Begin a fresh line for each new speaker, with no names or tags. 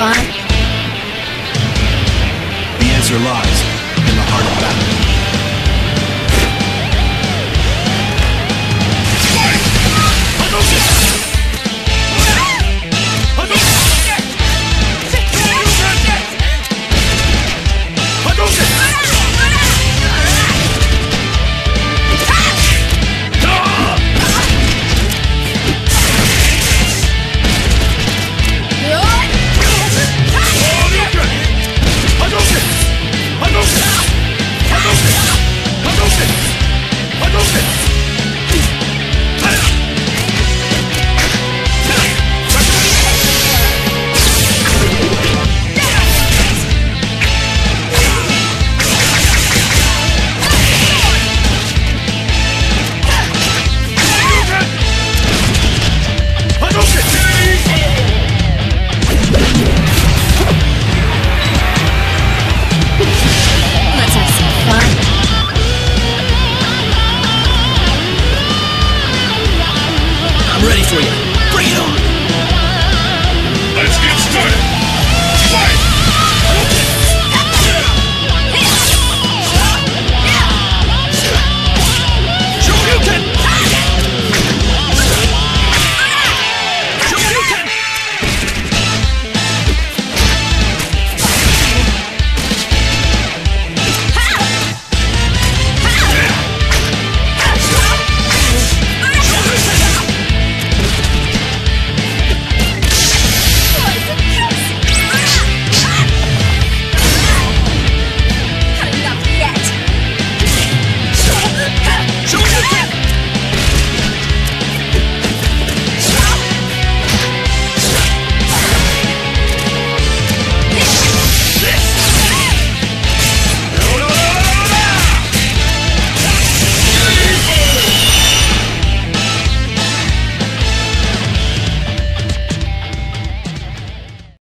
fun?
The answer lies in the heart of battle.